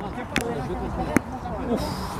Of.